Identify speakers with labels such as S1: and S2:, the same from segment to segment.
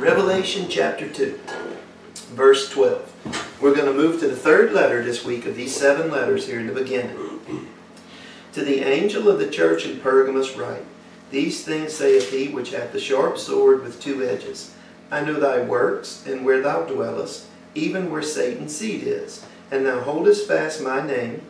S1: Revelation chapter 2, verse 12. We're going to move to the third letter this week of these seven letters here in the beginning. To the angel of the church in Pergamos write, These things saith he which hath the sharp sword with two edges. I know thy works, and where thou dwellest, even where Satan's seat is. And thou holdest fast my name,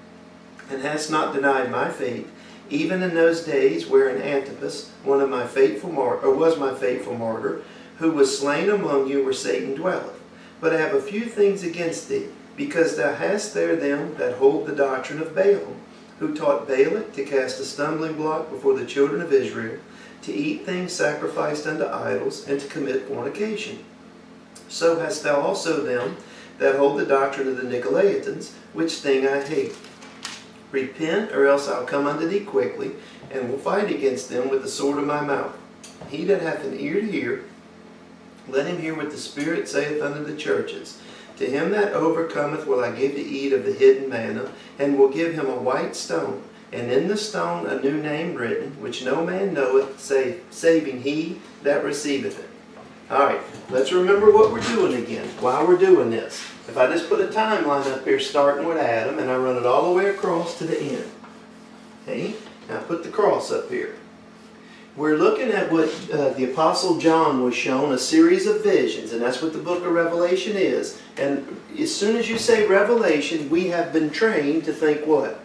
S1: and hast not denied my faith, even in those days wherein Antipas, one of my faithful mar- or was my faithful martyr, who was slain among you where Satan dwelleth. But I have a few things against thee, because thou hast there them that hold the doctrine of Balaam, who taught Balak to cast a stumbling block before the children of Israel, to eat things sacrificed unto idols, and to commit fornication. So hast thou also them that hold the doctrine of the Nicolaitans, which thing I hate. Repent, or else I'll come unto thee quickly, and will fight against them with the sword of my mouth. He that hath an ear to hear, let him hear what the Spirit saith unto the churches. To him that overcometh will I give to eat of the hidden manna, and will give him a white stone, and in the stone a new name written, which no man knoweth, save, saving he that receiveth it. All right, let's remember what we're doing again, why we're doing this. If I just put a timeline up here starting with Adam, and I run it all the way across to the end. Okay, now put the cross up here. We're looking at what uh, the Apostle John was shown a series of visions, and that's what the book of Revelation is. And as soon as you say Revelation, we have been trained to think what?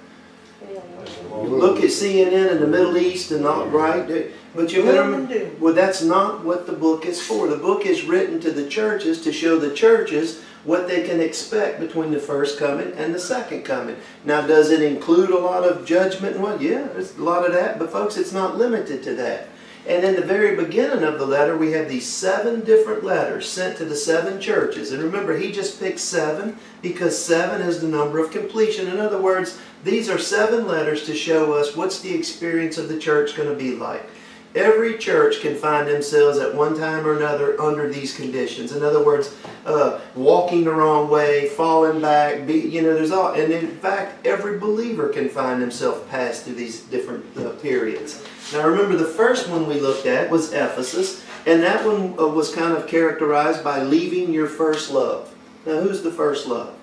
S1: Look at CNN in the Middle East and not right. But you better, well, that's not what the book is for. The book is written to the churches to show the churches what they can expect between the first coming and the second coming. Now, does it include a lot of judgment and what? Yeah, there's a lot of that. But folks, it's not limited to that. And in the very beginning of the letter, we have these seven different letters sent to the seven churches. And remember, he just picked seven because seven is the number of completion. In other words, these are seven letters to show us what's the experience of the church going to be like. Every church can find themselves at one time or another under these conditions. In other words, uh, walking the wrong way, falling back, be, you know, there's all, and in fact, every believer can find himself passed through these different uh, periods. Now remember, the first one we looked at was Ephesus, and that one uh, was kind of characterized by leaving your first love. Now, who's the first love?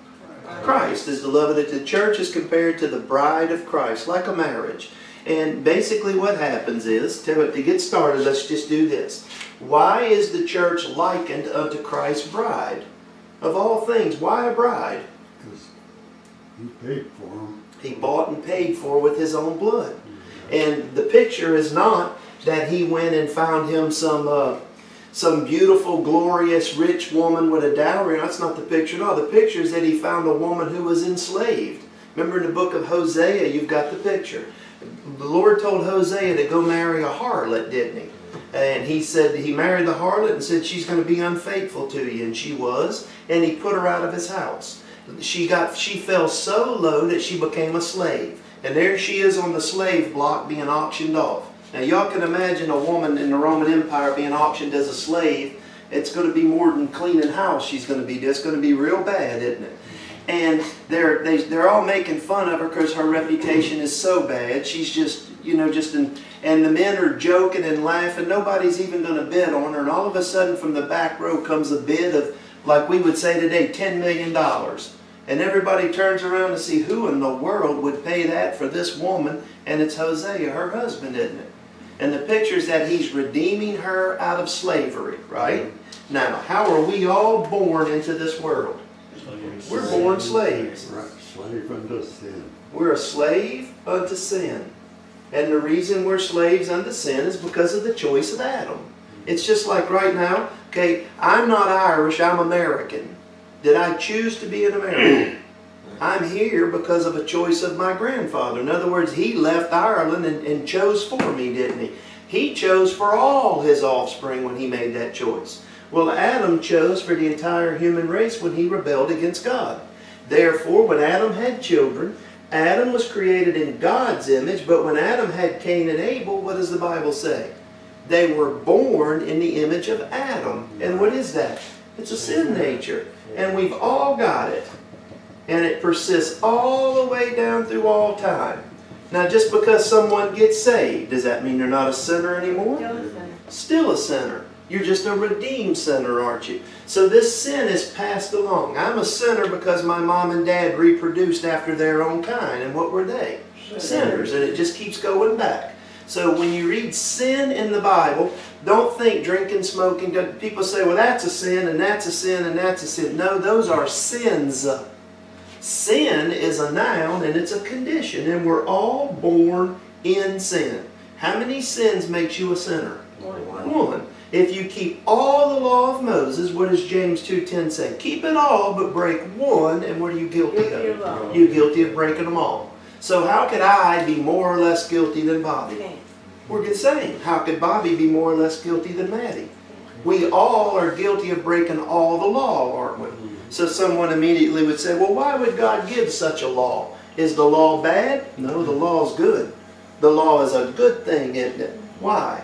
S1: Christ is the love that the church is compared to the bride of Christ, like a marriage. And basically what happens is, to, to get started, let's just do this. Why is the church likened unto Christ's bride? Of all things, why a bride?
S2: Because he paid for them.
S1: He bought and paid for with his own blood. And the picture is not that he went and found him some uh, some beautiful, glorious, rich woman with a dowry. That's not the picture at all. The picture is that he found a woman who was enslaved. Remember in the book of Hosea, you've got the picture. The Lord told Hosea to go marry a harlot, didn't he? And he said he married the harlot and said she's going to be unfaithful to you, and she was. And he put her out of his house. She got she fell so low that she became a slave, and there she is on the slave block being auctioned off. Now y'all can imagine a woman in the Roman Empire being auctioned as a slave. It's going to be more than cleaning house. She's going to be. It's going to be real bad, isn't it? And they're they, they're all making fun of her because her reputation is so bad. She's just you know just in, and the men are joking and laughing. Nobody's even going to bid on her. And all of a sudden, from the back row comes a bid of like we would say today, ten million dollars. And everybody turns around to see who in the world would pay that for this woman, and it's Hosea, her husband, isn't it? And the picture is that he's redeeming her out of slavery, right? Now, how are we all born into this world? We're born slaves.
S2: Right, slave unto sin.
S1: We're a slave unto sin. And the reason we're slaves unto sin is because of the choice of Adam. It's just like right now, okay, I'm not Irish, I'm American. Did I choose to be an American? I'm here because of a choice of my grandfather. In other words, he left Ireland and, and chose for me, didn't he? He chose for all his offspring when he made that choice. Well, Adam chose for the entire human race when he rebelled against God. Therefore, when Adam had children, Adam was created in God's image, but when Adam had Cain and Abel, what does the Bible say? They were born in the image of Adam. And what is that? It's a sin nature. And we've all got it. And it persists all the way down through all time. Now, just because someone gets saved, does that mean they're not a sinner anymore? Still a sinner. You're just a redeemed sinner, aren't you? So this sin is passed along. I'm a sinner because my mom and dad reproduced after their own kind. And what were they? Sinners. And it just keeps going back. So when you read sin in the Bible, don't think drinking, smoking. People say, well, that's a sin, and that's a sin, and that's a sin. No, those are sins. Sin is a noun and it's a condition, and we're all born in sin. How many sins makes you a sinner?
S3: One.
S1: One. If you keep all the law of Moses, what does James 2.10 say? Keep it all, but break one, and what are you guilty
S3: Guilty
S1: of?
S3: of.
S1: You're guilty of breaking them all. So how could I be more or less guilty than Bobby? We're the same. How could Bobby be more or less guilty than Maddie? We all are guilty of breaking all the law, aren't we? So someone immediately would say, well, why would God give such a law? Is the law bad? No, the law is good. The law is a good thing, isn't it? Why?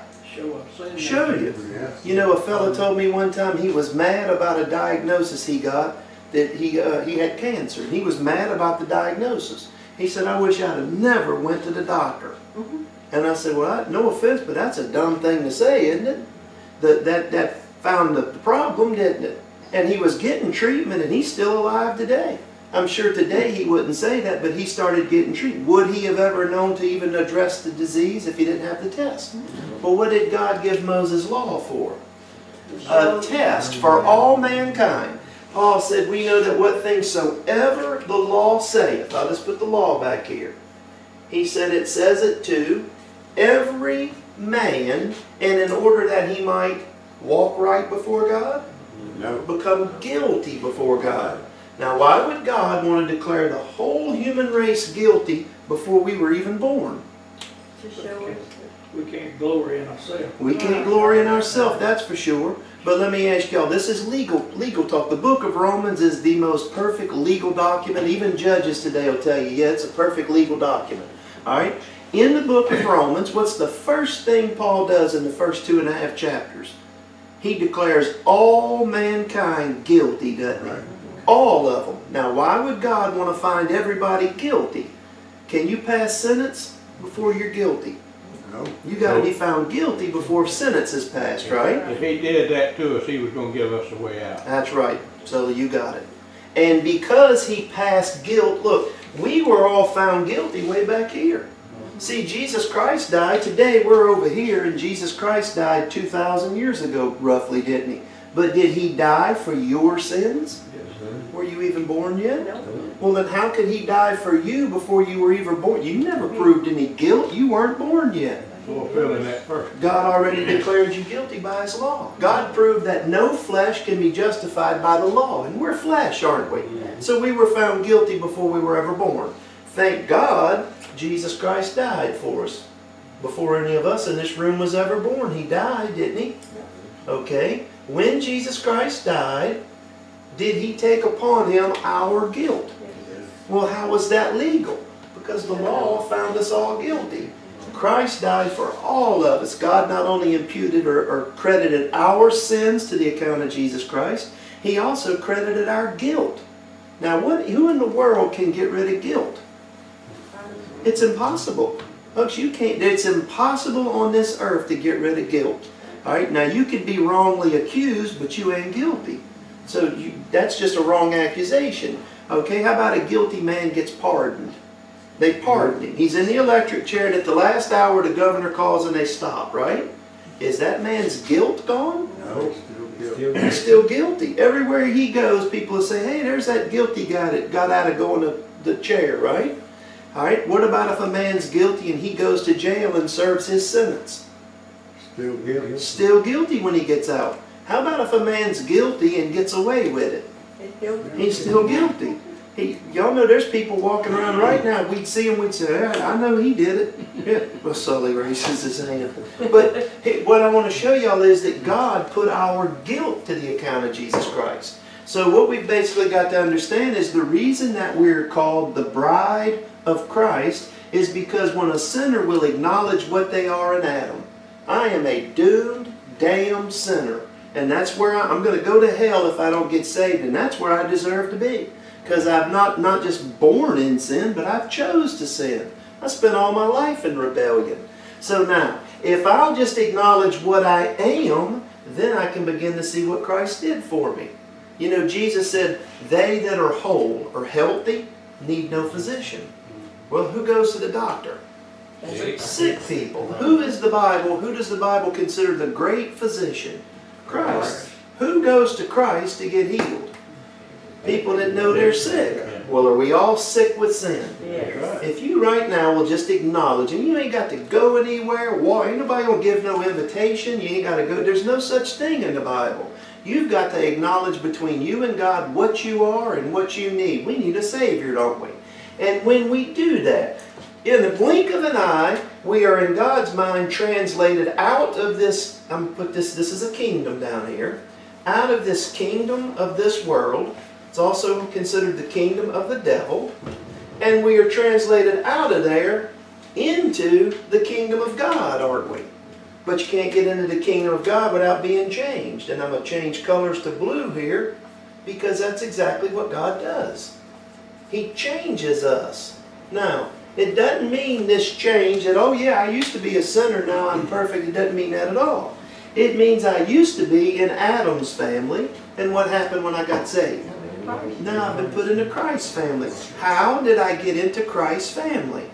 S4: Sin.
S1: Show you.
S2: Yes.
S1: You know, a fellow told me one time he was mad about a diagnosis he got that he uh, he had cancer. He was mad about the diagnosis. He said, "I wish I'd have never went to the doctor."
S3: Mhm.
S1: And I said, "Well, I, no offense, but that's a dumb thing to say, isn't it? That that that found the problem, didn't it? And he was getting treatment, and he's still alive today. I'm sure today he wouldn't say that, but he started getting treated. Would he have ever known to even address the disease if he didn't have the test? Well, what did God give Moses law for? a test for all mankind. Paul said, We know that what things soever the law saith. I'll just put the law back here. He said it says it to every man, and in order that he might walk right before God,
S2: No.
S1: become guilty before God. Now, why would God want to declare the whole human race guilty before we were even born?
S3: To show us.
S4: We can't glory in ourselves.
S1: We can't glory in ourselves, that's for sure. But let me ask y'all, this is legal legal talk. The book of Romans is the most perfect legal document. Even judges today will tell you, yeah, it's a perfect legal document. All right? In the book of Romans, what's the first thing Paul does in the first two and a half chapters? He declares all mankind guilty, doesn't he?
S2: Right.
S1: All of them. Now, why would God want to find everybody guilty? Can you pass sentence before you're guilty?
S2: No.
S1: You got to be found guilty before sentence is passed, right?
S5: If he did that to us, he was gonna give us a way out.
S1: That's right. So you got it. And because he passed guilt, look, we were all found guilty way back here. See, Jesus Christ died. Today we're over here, and Jesus Christ died 2,000 years ago, roughly, didn't he? But did he die for your sins? Were you even born yet?
S3: No.
S1: Well, then how could he die for you before you were even born? You never hmm. proved any guilt. You weren't born yet.
S5: Fulfilling that first.
S1: God already declared you guilty by His law. God proved that no flesh can be justified by the law. And we're flesh, aren't we? So we were found guilty before we were ever born. Thank God Jesus Christ died for us. Before any of us in this room was ever born. He died, didn't He? Okay. When Jesus Christ died, did He take upon Him our guilt? Well, how was that legal? Because the law found us all guilty. Christ died for all of us. God not only imputed or, or credited our sins to the account of Jesus Christ, He also credited our guilt. Now, what, who in the world can get rid of guilt? It's impossible. Folks, you can't, it's impossible on this earth to get rid of guilt. All right, now you could be wrongly accused, but you ain't guilty. So you, that's just a wrong accusation. Okay, how about a guilty man gets pardoned? They pardoned him. He's in the electric chair, and at the last hour, the governor calls and they stop, right? Is that man's guilt gone?
S2: No. Still guilty.
S1: He's still guilty. Everywhere he goes, people will say, hey, there's that guilty guy that got out of going to the chair, right? All right, what about if a man's guilty and he goes to jail and serves his sentence?
S2: Still guilty.
S1: Still guilty when he gets out. How about if a man's guilty and gets away with it? He's still guilty. He, y'all know there's people walking around right now. We'd see him, we'd say, "Yeah, I know he did it. Yeah. Well, Sully raises his hand. But hey, what I want to show y'all is that God put our guilt to the account of Jesus Christ. So what we've basically got to understand is the reason that we're called the bride of Christ is because when a sinner will acknowledge what they are in Adam, I am a doomed, damned sinner. And that's where I, I'm going to go to hell if I don't get saved. And that's where I deserve to be. Because I've not, not just born in sin, but I've chose to sin. I spent all my life in rebellion. So now, if I'll just acknowledge what I am, then I can begin to see what Christ did for me. You know, Jesus said, They that are whole or healthy need no physician. Well, who goes to the doctor? Sick people. Who is the Bible? Who does the Bible consider the great physician? Christ. Who goes to Christ to get healed? People that know they're sick. Well, are we all sick with sin?
S3: Yes.
S1: If you right now will just acknowledge, and you ain't got to go anywhere, why ain't nobody gonna give no invitation, you ain't gotta go, there's no such thing in the Bible. You've got to acknowledge between you and God what you are and what you need. We need a Savior, don't we? And when we do that, in the blink of an eye, we are in God's mind translated out of this, I'm put this, this is a kingdom down here, out of this kingdom of this world. It's also considered the kingdom of the devil. And we are translated out of there into the kingdom of God, aren't we? But you can't get into the kingdom of God without being changed. And I'm going to change colors to blue here because that's exactly what God does. He changes us. Now, it doesn't mean this change that, oh yeah, I used to be a sinner, now I'm perfect. It doesn't mean that at all. It means I used to be in Adam's family, and what happened when I got saved? Now I've been put into Christ's family. How did I get into Christ's family?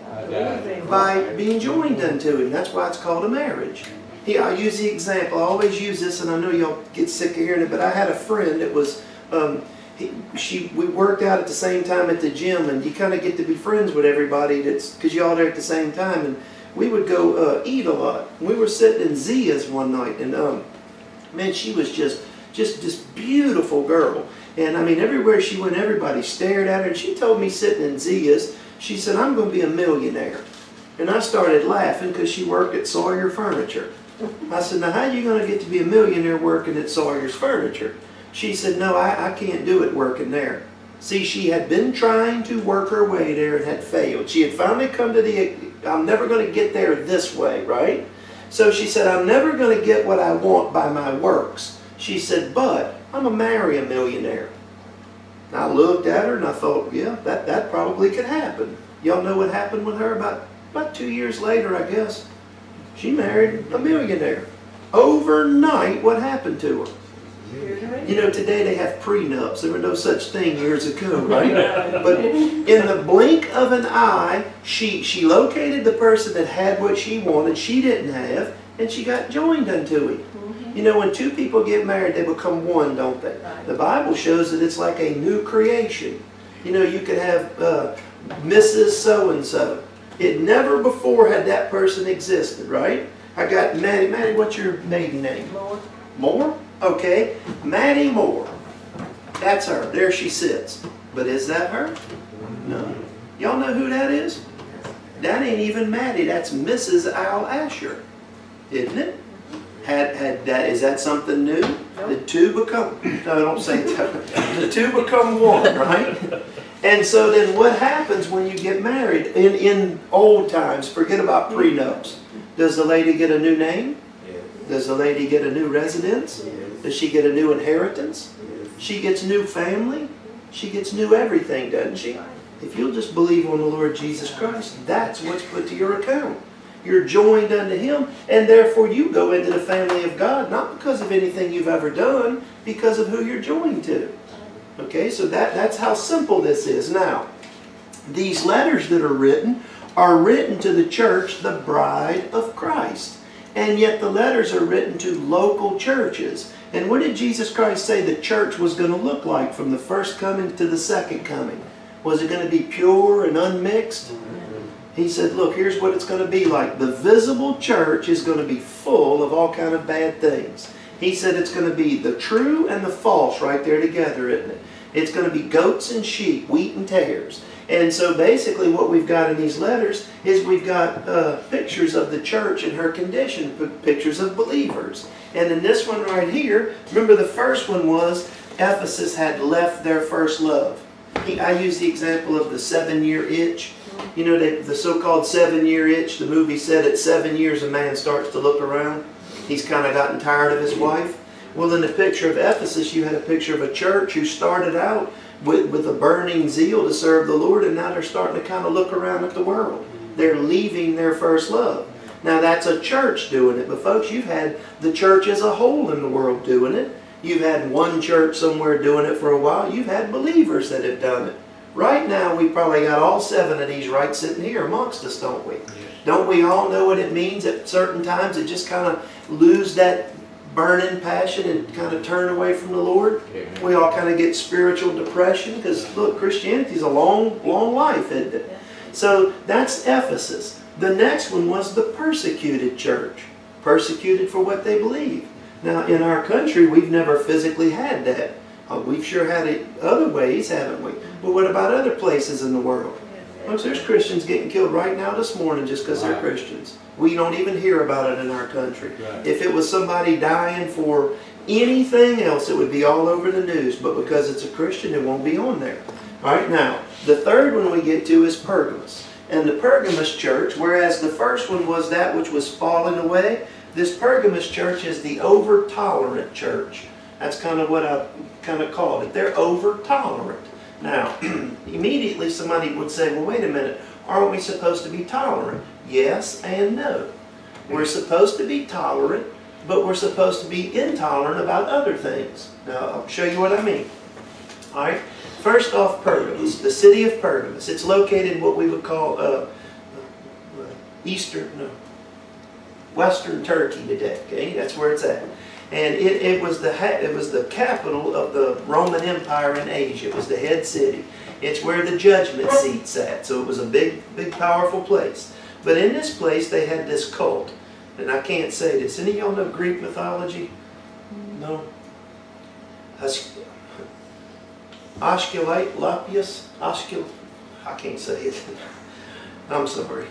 S1: By being joined unto Him. That's why it's called a marriage. Here, I'll use the example. I always use this, and I know y'all get sick of hearing it, but I had a friend that was, um, she, we worked out at the same time at the gym, and you kind of get to be friends with everybody that's, because you're all there at the same time, and we would go uh, eat a lot. We were sitting in Zea's one night, and um, man, she was just, just this beautiful girl. And I mean, everywhere she went, everybody stared at her. And she told me sitting in Zea's, she said, I'm going to be a millionaire. And I started laughing because she worked at Sawyer Furniture. I said, now how are you going to get to be a millionaire working at Sawyer's Furniture? She said, no, I, I can't do it working there. See, she had been trying to work her way there and had failed. She had finally come to the, I'm never going to get there this way, right? So she said, I'm never going to get what I want by my works. She said, but I'm going to marry a millionaire. And I looked at her and I thought, yeah, that, that probably could happen. Y'all know what happened with her about, about two years later, I guess. She married a millionaire. Overnight, what happened to her? You know, today they have prenups. There were no such thing years ago, right? but in the blink of an eye, she, she located the person that had what she wanted, she didn't have, and she got joined unto him. You know, when two people get married, they become one, don't they? The Bible shows that it's like a new creation. You know, you could have uh, Mrs. So-and-so. It never before had that person existed, right? I got Maddie. Maddie, what's your maiden name?
S3: Lord,
S1: Moore? Okay. Maddie Moore. That's her. There she sits. But is that her? No. Y'all know who that is? That ain't even Maddie. That's Mrs. Al Asher. Isn't it? Had, had that, is that something new? The two become, no, don't say that. The two become one, right? And so then what happens when you get married? In, in old times, forget about prenups. Does the lady get a new name? Does the lady get a new residence? Does she get a new inheritance? She gets new family. She gets new everything, doesn't she? If you'll just believe on the Lord Jesus Christ, that's what's put to your account. You're joined unto Him, and therefore you go into the family of God, not because of anything you've ever done, because of who you're joined to. Okay, so that, that's how simple this is. Now, these letters that are written are written to the church, the bride of Christ. And yet the letters are written to local churches. And what did Jesus Christ say the church was going to look like from the first coming to the second coming? Was it going to be pure and unmixed? He said, look, here's what it's going to be like. The visible church is going to be full of all kind of bad things. He said it's going to be the true and the false right there together, isn't it? It's going to be goats and sheep, wheat and tares. And so basically what we've got in these letters is we've got uh, pictures of the church and her condition, pictures of believers. And in this one right here, remember the first one was Ephesus had left their first love. I use the example of the seven-year itch. You know, the, the so-called seven-year itch, the movie said at seven years a man starts to look around. He's kind of gotten tired of his wife. Well, in the picture of Ephesus, you had a picture of a church who started out with, with a burning zeal to serve the Lord, and now they're starting to kind of look around at the world. They're leaving their first love. Now that's a church doing it, but folks, you've had the church as a whole in the world doing it. You've had one church somewhere doing it for a while. You've had believers that have done it. Right now, we probably got all seven of these right sitting here amongst us, don't we? Don't we all know what it means at certain times to just kind of lose that burning passion and kind of turn away from the Lord?
S5: Amen.
S1: We all kind of get spiritual depression because, look, Christianity is a long, long life, isn't it? So that's Ephesus. The next one was the persecuted church, persecuted for what they believe. Now, in our country, we've never physically had that. Uh, we've sure had it other ways, haven't we? But what about other places in the world? Folks, there's Christians getting killed right now this morning just because they're
S5: Right.
S1: Christians. We don't even hear about it in our country.
S5: Right.
S1: If it was somebody dying for anything else, it would be all over the news. But because it's a Christian, it won't be on there. All right, now, the third one we get to is Pergamos. And the Pergamos church, whereas the first one was that which was falling away, this Pergamos church is the over-tolerant church. That's kind of what I kind of called it. They're over-tolerant. Now, immediately somebody would say, well, wait a minute, aren't we supposed to be tolerant? Yes and no. We're supposed to be tolerant, but we're supposed to be intolerant about other things. Now, I'll show you what I mean. All right. First off, Pergamos, the city of Pergamos. It's located in what we would call uh, uh, eastern, no, western Turkey today. Okay, that's where it's at. And it, it was the it was the capital of the Roman Empire in Asia. It was the head city. It's where the judgment seat sat. So it was a big, big, powerful place. But in this place, they had this cult, and I can't say this. Any of y'all know Greek mythology? No. As- Asclepius, Ascul, I can't say it. I'm sorry.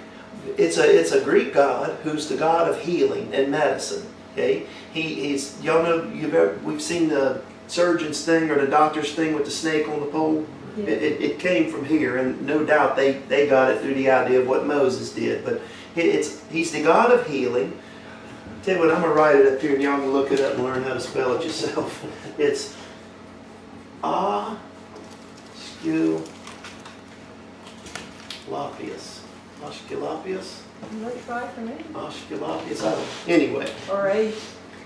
S1: It's a it's a Greek god who's the god of healing and medicine. Okay, he, he's y'all know you've ever, we've seen the surgeon's thing or the doctor's thing with the snake on the pole. It, it, it came from here, and no doubt they, they got it through the idea of what Moses did. But it, it's he's the God of healing. Tell you what, I'm gonna write it up here, and y'all can look it up and learn how to spell it yourself. It's Ah Asclepius. Asclepius?
S3: Looks right for me.
S1: Asclepius. Anyway.
S3: Or a,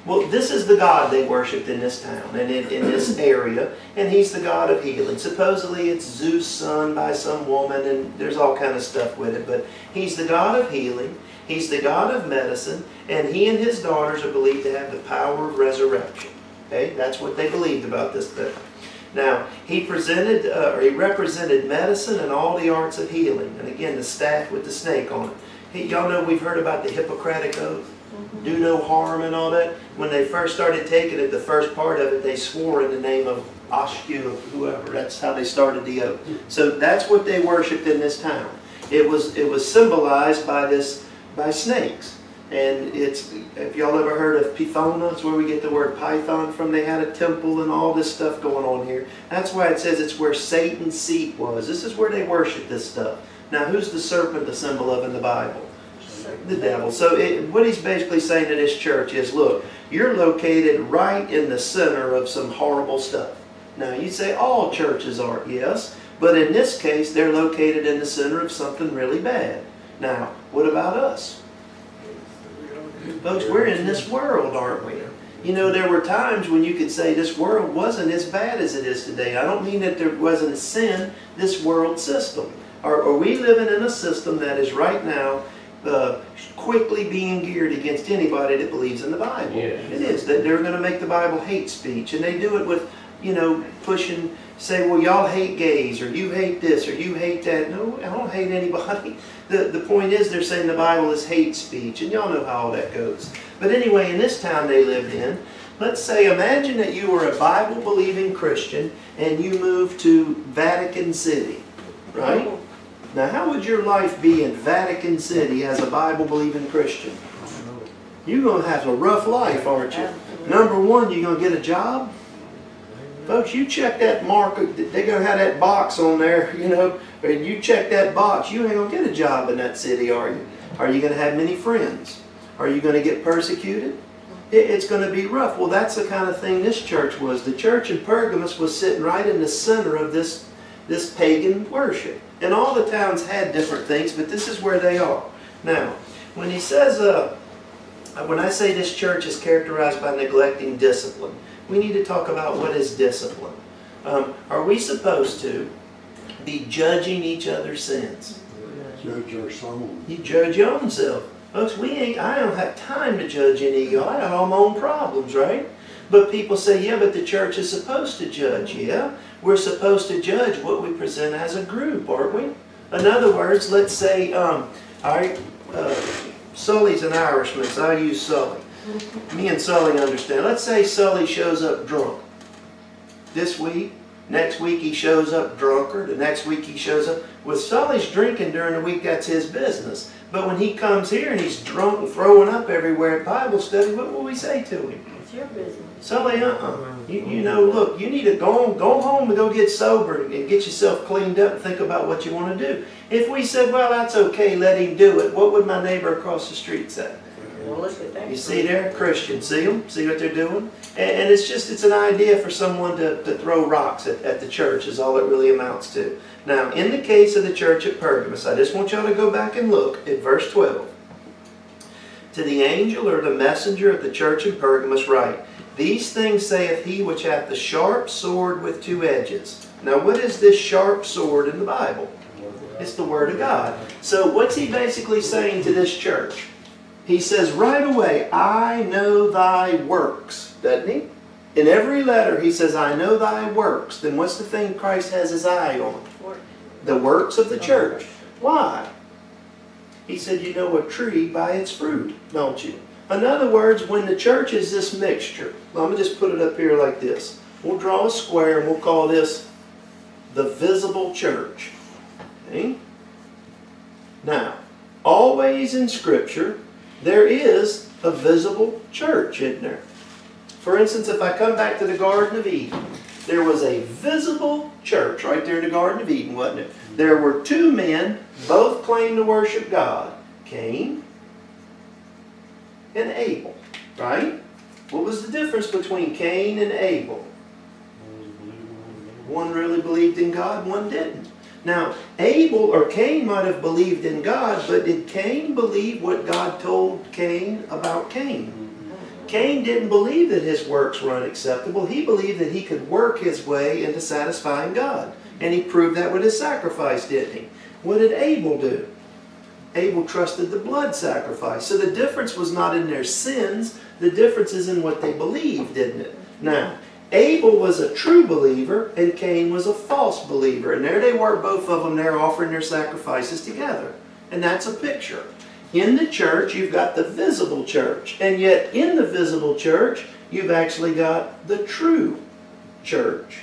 S1: Well, this is the God they worshipped in this town and in, in this area, and he's the God of healing. Supposedly it's Zeus' son by some woman, and there's all kind of stuff with it, but he's the God of healing, he's the God of medicine, and he and his daughters are believed to have the power of resurrection. Okay, that's what they believed about this thing. Now, he presented, uh, or he represented medicine and all the arts of healing, and again, the staff with the snake on it. Hey, y'all know we've heard about the Hippocratic Oath? Do no harm and all that. When they first started taking it, the first part of it, they swore in the name of Ashku, whoever. That's how they started the oath. So that's what they worshipped in this town. It was it was symbolized by this by snakes. And it's if y'all ever heard of Pythona, it's where we get the word python from. They had a temple and all this stuff going on here. That's why it says it's where Satan's seat was. This is where they worship this stuff. Now, who's the serpent the symbol of in the Bible? The devil. So it, what he's basically saying to this church is, look, you're located right in the center of some horrible stuff. Now you say all churches are, yes, but in this case they're located in the center of something really bad. Now, what about us? Folks, we're in this world, aren't we? You know, there were times when you could say this world wasn't as bad as it is today. I don't mean that there wasn't a sin, this world system. Are, are we living in a system that is right now uh, quickly being geared against anybody that believes in the Bible?
S5: Yes.
S1: It is. That they're going to make the Bible hate speech. And they do it with, you know, pushing, say, well, y'all hate gays, or you hate this, or you hate that. No, I don't hate anybody. The, the point is they're saying the Bible is hate speech, and y'all know how all that goes. But anyway, in this town they lived in, let's say, imagine that you were a Bible-believing Christian and you moved to Vatican City, right? Now, how would your life be in Vatican City as a Bible-believing Christian? You're going to have a rough life, aren't you? Number one, you're going to get a job. Folks, you check that mark, they're going to have that box on there, you know, and you check that box, you ain't going to get a job in that city, are you? Are you going to have many friends? Are you going to get persecuted? It's going to be rough. Well, that's the kind of thing this church was. The church in Pergamos was sitting right in the center of this, this pagan worship. And all the towns had different things, but this is where they are. Now, when he says, uh, when I say this church is characterized by neglecting discipline, we need to talk about what is discipline. Um, are we supposed to be judging each other's sins?
S2: Judge our soul.
S1: You judge your own self. Folks, we ain't, I don't have time to judge any of y'all. I got all my own problems, right? But people say, yeah, but the church is supposed to judge. Yeah, we're supposed to judge what we present as a group, aren't we? In other words, let's say, um, all right, uh, Sully's an Irishman, so I use Sully. Me and Sully understand. Let's say Sully shows up drunk. This week, next week he shows up drunker, the next week he shows up. With Sully's drinking during the week, that's his business. But when he comes here and he's drunk and throwing up everywhere at Bible study, what will we say to him?
S3: It's your business.
S1: Sully, uh-uh. You, you know, look, you need to go, go home and go get sober and get yourself cleaned up and think about what you want to do. If we said, well, that's okay, let him do it, what would my neighbor across the street say?
S3: Well, look at that.
S1: You see there, Christian, see them? See what they're doing? And, and it's just, it's an idea for someone to, to throw rocks at, at the church is all it really amounts to. Now, in the case of the church at Pergamos, I just want y'all to go back and look at verse 12. To the angel or the messenger of the church in Pergamos write, These things saith he which hath the sharp sword with two edges. Now, what is this sharp sword in the Bible? It's the Word of God. So, what's he basically saying to this church? He says right away, I know thy works, doesn't he? In every letter, he says, I know thy works. Then what's the thing Christ has his eye on? The works of the church. Why? He said, You know a tree by its fruit, don't you? In other words, when the church is this mixture, well, I'm just put it up here like this. We'll draw a square and we'll call this the visible church. Okay? Now, always in Scripture, there is a visible church, isn't there? For instance, if I come back to the Garden of Eden, there was a visible church right there in the Garden of Eden, wasn't it? There were two men, both claimed to worship God Cain and Abel, right? What was the difference between Cain and Abel? One really believed in God, one didn't. Now, Abel or Cain might have believed in God, but did Cain believe what God told Cain about Cain? Cain didn't believe that his works were unacceptable. He believed that he could work his way into satisfying God. And he proved that with his sacrifice, didn't he? What did Abel do? Abel trusted the blood sacrifice. So the difference was not in their sins, the difference is in what they believed, didn't it? Now, Abel was a true believer and Cain was a false believer. And there they were, both of them there offering their sacrifices together. And that's a picture. In the church, you've got the visible church. And yet, in the visible church, you've actually got the true church.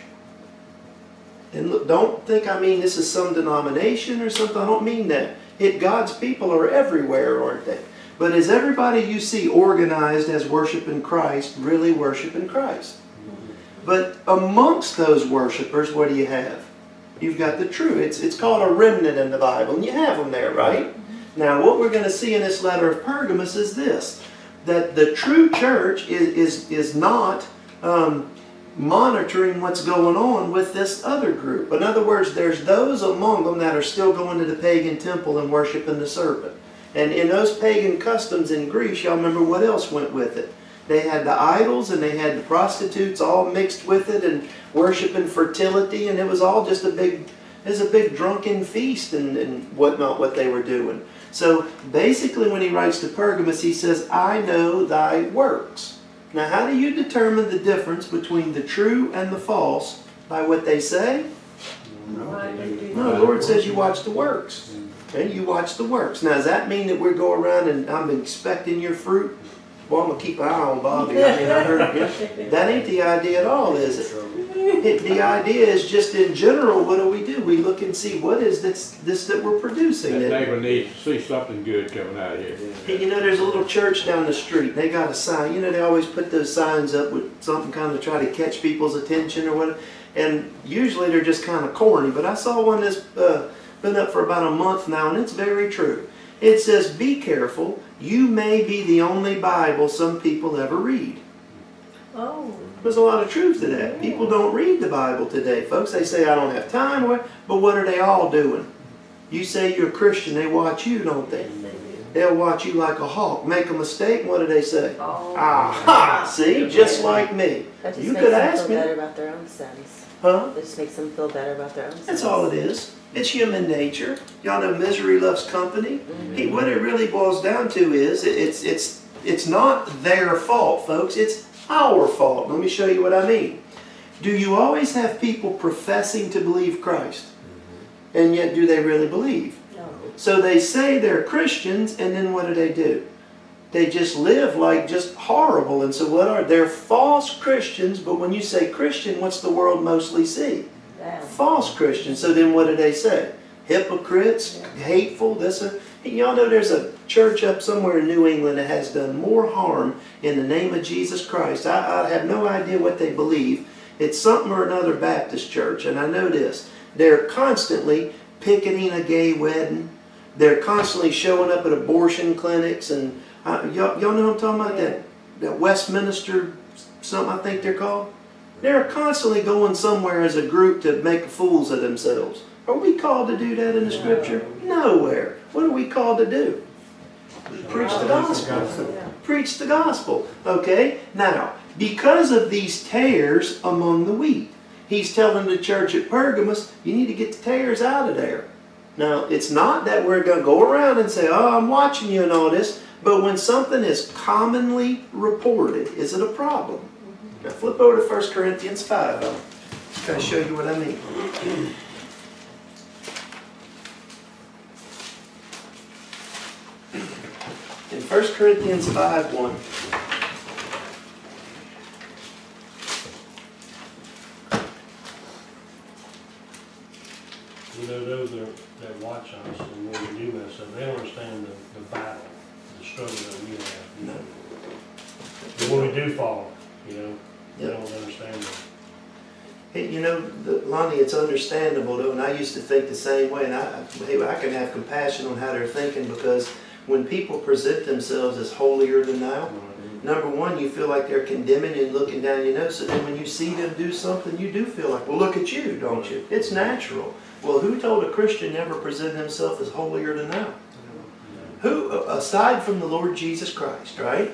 S1: And look, don't think I mean this is some denomination or something. I don't mean that. It, God's people are everywhere, aren't they? But is everybody you see organized as worshiping Christ really worshiping Christ? But amongst those worshipers, what do you have? You've got the true. It's, it's called a remnant in the Bible, and you have them there, right? Now, what we're going to see in this letter of Pergamos is this that the true church is, is, is not um, monitoring what's going on with this other group. In other words, there's those among them that are still going to the pagan temple and worshiping the serpent. And in those pagan customs in Greece, y'all remember what else went with it? They had the idols and they had the prostitutes all mixed with it and worshiping fertility, and it was all just a big, it was a big drunken feast and, and whatnot, what they were doing. So basically, when he writes to Pergamos, he says, I know thy works. Now, how do you determine the difference between the true and the false? By what they say? No, the Lord says you watch the works. Okay, you watch the works. Now, does that mean that we go around and I'm expecting your fruit? Well, I'm going to keep an eye on Bobby. I mean, I heard yeah. That ain't the idea at all, is it? it? The idea is just in general, what do we do? We look and see what is this, this that we're producing.
S5: That
S1: That-
S5: neighbor needs to see something good coming out of here.
S1: Hey, You know, there's a little church down the street. They got a sign. You know, they always put those signs up with something kind of try to catch people's attention or whatever. And usually they're just kind of corny. But I saw one that's uh, been up for about a month now, and it's very true. It says, "Be careful. You may be the only Bible some people ever read."
S3: Oh,
S1: There's a lot of truth to that. People don't read the Bible today, folks. They say, I don't have time, but what are they all doing? You say you're a Christian, they watch you, don't they? They'll watch you like a hawk. Make a mistake, what do they say?
S3: Oh.
S1: Aha! See, just like me.
S6: That just
S1: You
S6: makes
S1: could
S6: them
S1: ask
S6: feel
S1: me.
S6: better about their own sins.
S1: Huh?
S6: It just makes them feel better about their own sins.
S1: That's all it is. It's human nature. Y'all know misery loves company.
S6: Mm-hmm.
S1: He, what it really boils down to is it- it's it's it's not their fault, folks. It's our fault. Let me show you what I mean. Do you always have people professing to believe Christ, and yet do they really believe? So they say they're Christians, and then what do they do? They just live like just horrible. And so what are they're false Christians? But when you say Christian, what's the world mostly see?
S3: Damn.
S1: false Christians. So then what do they say? Hypocrites, hateful, this and y'all know there's a church up somewhere in New England that has done more harm in the name of Jesus Christ. I, I have no idea what they believe. It's something or another Baptist church, and I know this. They're constantly picketing a gay wedding. They're constantly showing up at abortion clinics, and uh, y'all, y'all know what I'm talking about? That, that Westminster, something I think they're called. They're constantly going somewhere as a group to make fools of themselves. Are we called to do that in the scripture? Nowhere. What are we called to do? Preach the gospel.
S3: Yeah.
S1: Preach the gospel. Okay? Now, because of these tares among the wheat, he's telling the church at Pergamos, you need to get the tares out of there. Now, it's not that we're going to go around and say, oh, I'm watching you and all this, but when something is commonly reported, is it a problem? Now, flip over to 1 Corinthians 5. I'll kind of show you what I mean. In 1 Corinthians 5 1.
S7: You know, those that, that watch us and when we do mess up, they understand the, the battle, the struggle that we have, you know. And when we do fall, you know, they don't understand that.
S1: Hey, you know, the- Lonnie, it's understandable though, and I used to think the same way, and I, hey, I can have compassion on how they're thinking because when people present themselves as holier than thou, number one, you feel like they're condemning and looking down your nose. So then when you see them do something, you do feel like, well, look at you, don't you? It's natural. Well, who told a Christian never present himself as holier than thou? Who, aside from the Lord Jesus Christ, right?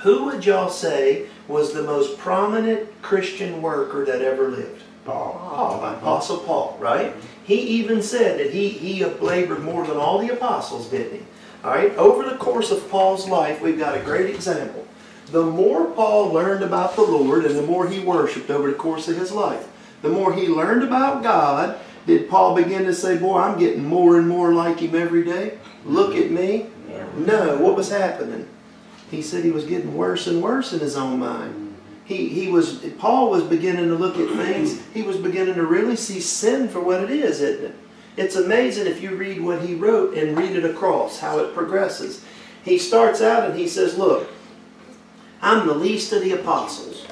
S1: Who would y'all say was the most prominent Christian worker that ever lived?
S2: Paul.
S1: Paul, Apostle Paul, right? He even said that he, he labored more than all the apostles, didn't he? All right, over the course of Paul's life, we've got a great example. The more Paul learned about the Lord and the more he worshiped over the course of his life, the more he learned about God, did Paul begin to say, Boy, I'm getting more and more like him every day? Look at me. No, what was happening? He said he was getting worse and worse in his own mind. He, he was Paul was beginning to look at things. He was beginning to really see sin for what it is, isn't it? It's amazing if you read what he wrote and read it across, how it progresses. He starts out and he says, Look, I'm the least of the apostles.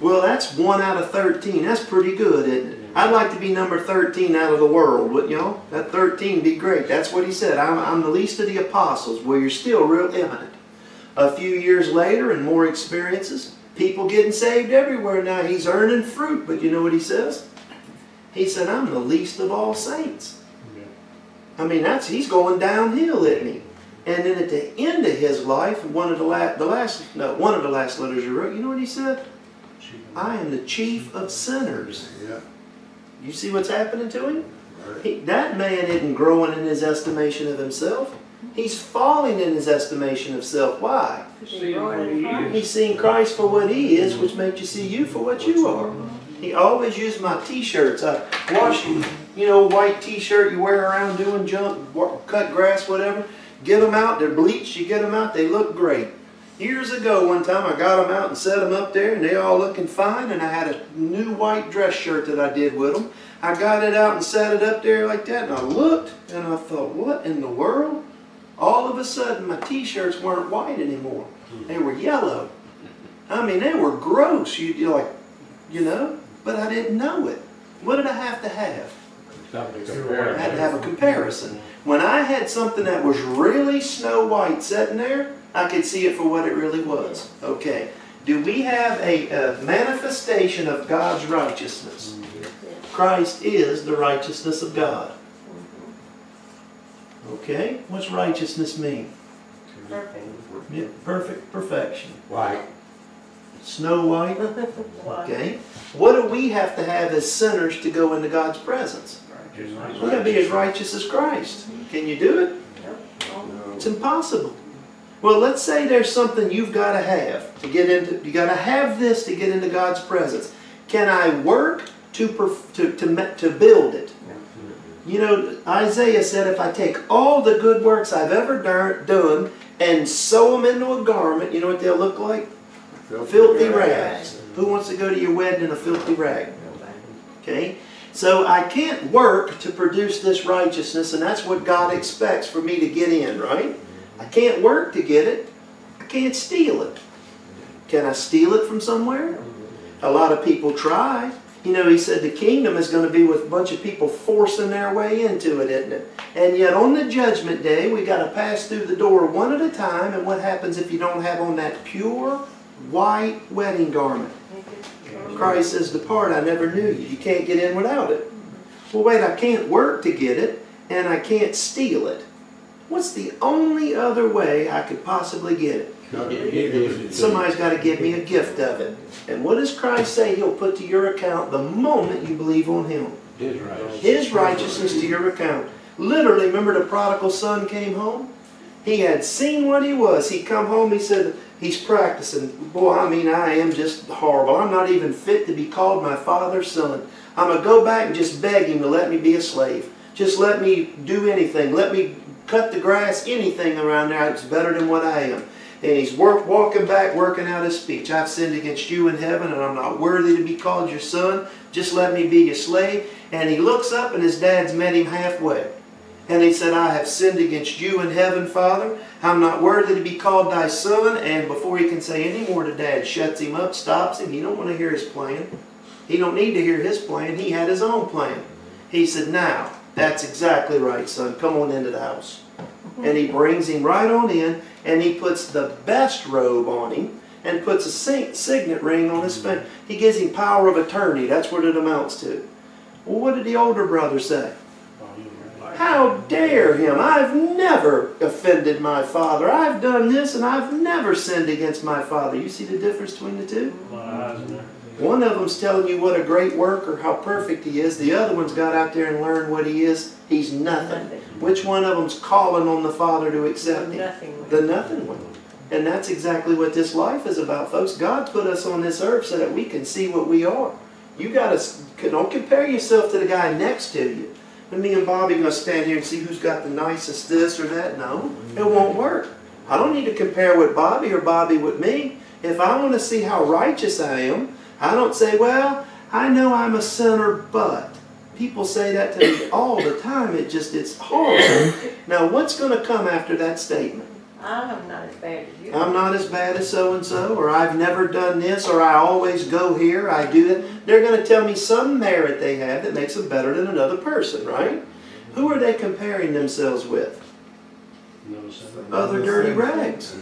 S1: Well, that's one out of 13. That's pretty good, isn't it? I'd like to be number 13 out of the world, wouldn't y'all? That 13 would be great. That's what he said. I'm, I'm the least of the apostles. Well, you're still real eminent. A few years later and more experiences, people getting saved everywhere now. He's earning fruit, but you know what he says? He said, I'm the least of all saints. I mean, that's he's going downhill, isn't he? And then at the end of his life, one of the last, the last, no, one of the last letters he wrote, you know what he said? I am the chief of sinners.
S2: Yeah,
S1: You see what's happening to him? He, that man isn't growing in his estimation of himself. He's falling in his estimation of self. Why?
S4: See what he is.
S1: He's seeing Christ for what he is, which makes you see you for what you are. He always used my t-shirts. I wash, you you know, white t-shirt you wear around doing junk, cut grass, whatever. Get them out. They're bleached. You get them out. They look great. Years ago, one time I got them out and set them up there, and they all looking fine. And I had a new white dress shirt that I did with them. I got it out and set it up there like that, and I looked, and I thought, what in the world? All of a sudden, my t-shirts weren't white anymore. They were yellow. I mean, they were gross. You, you're like, you know, but I didn't know it. What did I have to have? I had to have a comparison. When I had something that was really snow white sitting there, I could see it for what it really was. Okay. Do we have a, a manifestation of God's righteousness? Christ is the righteousness of God. Okay, what's righteousness mean?
S3: Perfect.
S1: Yeah, perfect perfection.
S5: White.
S1: Snow white. Okay. What do we have to have as sinners to go into God's presence? We gotta be as righteous as Christ. Can you do it? It's impossible. Well, let's say there's something you've got to have to get into. You got to have this to get into God's presence. Can I work to perf- to to to build it? You know, Isaiah said, "If I take all the good works I've ever done and sew them into a garment, you know what they'll look like? Filthy rags. Who wants to go to your wedding in a filthy rag? Okay? So I can't work to produce this righteousness, and that's what God expects for me to get in, right? I can't work to get it. I can't steal it. Can I steal it from somewhere? A lot of people try. You know, he said the kingdom is going to be with a bunch of people forcing their way into it, isn't it? And yet on the judgment day, we got to pass through the door one at a time, and what happens if you don't have on that pure white wedding garment? Christ says, Depart, I never knew you. You can't get in without it. Well, wait, I can't work to get it, and I can't steal it. What's the only other way I could possibly get it? Somebody's got to give me a gift of it. And what does Christ say He'll put to your account the moment you believe on Him?
S5: His right.
S1: His righteousness to your account. Literally, remember the prodigal son came home? He had seen what he was. He come home, he said, he's practicing. Boy, I mean, I am just horrible. I'm not even fit to be called my father's son. I'm going to go back and just beg him to let me be a slave. Just let me do anything. Let me cut the grass, anything around there. It's better than what I am. And he's work, walking back, working out his speech. I've sinned against you in heaven, and I'm not worthy to be called your son. Just let me be your slave. And he looks up, and his dad's met him halfway. And he said, I have sinned against you in heaven, Father. I'm not worthy to be called thy son. And before he can say any more to dad, shuts him up, stops him. He don't want to hear his plan. He don't need to hear his plan. He had his own plan. He said, now, that's exactly right, son. Come on into the house. And he brings him right on in, and he puts the best robe on him, and puts a signet ring on his finger. He gives him power of attorney. That's what it amounts to. Well, what did the older brother say? How dare him? I've never offended my father. I've done this and I've never sinned against my father. You see the difference between the two?
S7: A lot of eyes in there.
S1: One of them's telling you what a great worker, how perfect he is. The other one's got out there and learned what he is. He's nothing.
S3: Nothing.
S1: Which one of them's calling on the Father to accept him?
S3: Nothing.
S1: The nothing one. And that's exactly what this life is about, folks. God put us on this earth so that we can see what we are. You got to don't compare yourself to the guy next to you. And me and Bobby gonna stand here and see who's got the nicest this or that. No, it won't work. I don't need to compare with Bobby or Bobby with me. If I want to see how righteous I am, I don't say, well, I know I'm a sinner, but. People say that to me all the time. It just, it's horrible. Now, what's going to come after that statement?
S3: I'm not as bad as you.
S1: I'm not as bad as so and so, or I've never done this, or I always go here, I do that. They're going to tell me some merit they have that makes them better than another person, right? Who are they comparing themselves with? Other dirty rags.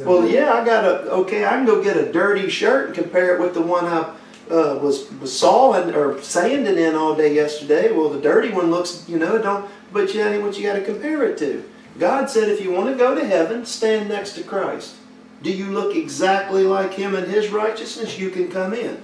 S1: Well, yeah, I got a, okay, I can go get a dirty shirt and compare it with the one I uh, was, was sawing or sanding in all day yesterday. Well, the dirty one looks, you know, don't, but you ain't what you got to compare it to. God said if you want to go to heaven, stand next to Christ. Do you look exactly like Him in His righteousness? You can come in.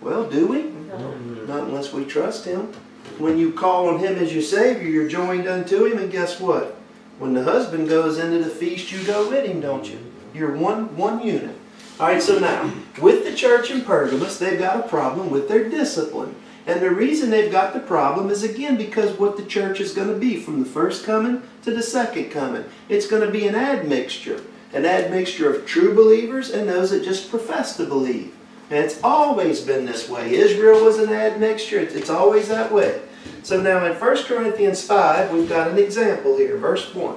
S1: Well, do we?
S3: No.
S1: Not unless we trust Him. When you call on Him as your Savior, you're joined unto Him, and guess what? When the husband goes into the feast, you go with him, don't you? You're one one unit. All right, so now, with the church in Pergamos, they've got a problem with their discipline. And the reason they've got the problem is again because what the church is going to be from the first coming to the second coming. It's going to be an admixture. An admixture of true believers and those that just profess to believe. And it's always been this way. Israel was an admixture. It's, it's always that way. So now in 1 Corinthians 5, we've got an example here. Verse 1.